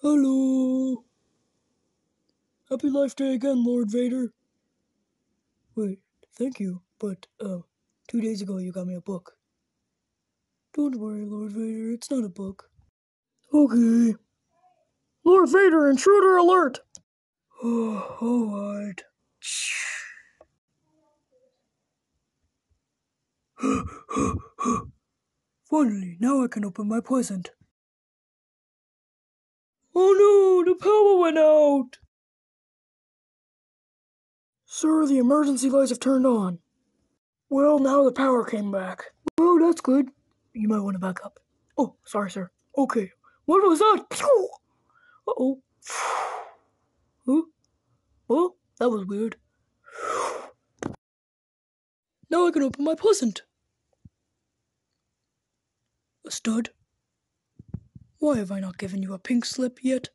Hello. Happy Life Day again, Lord Vader. Wait, thank you, but, uh, two days ago you got me a book. Don't worry, Lord Vader, it's not a book. Okay. Lord Vader, intruder alert! Oh, alright. Finally, now I can open my present. Oh no, the power went out! Sir, the emergency lights have turned on. Well, now the power came back. Oh, that's good. You might want to back up. Oh, sorry, sir. Okay. What was that? Uh oh. Huh? Oh, that was weird. Now I can open my present. A stud? Why have I not given you a pink slip yet?